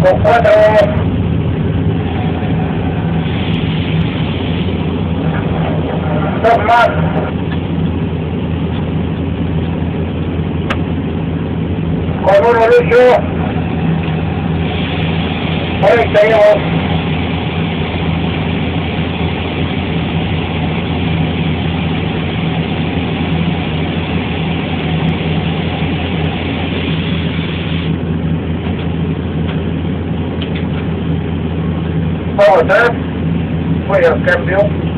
con cuatro dos más con uno lucho treinta y dos Vamos Paulo Zé, foi campeão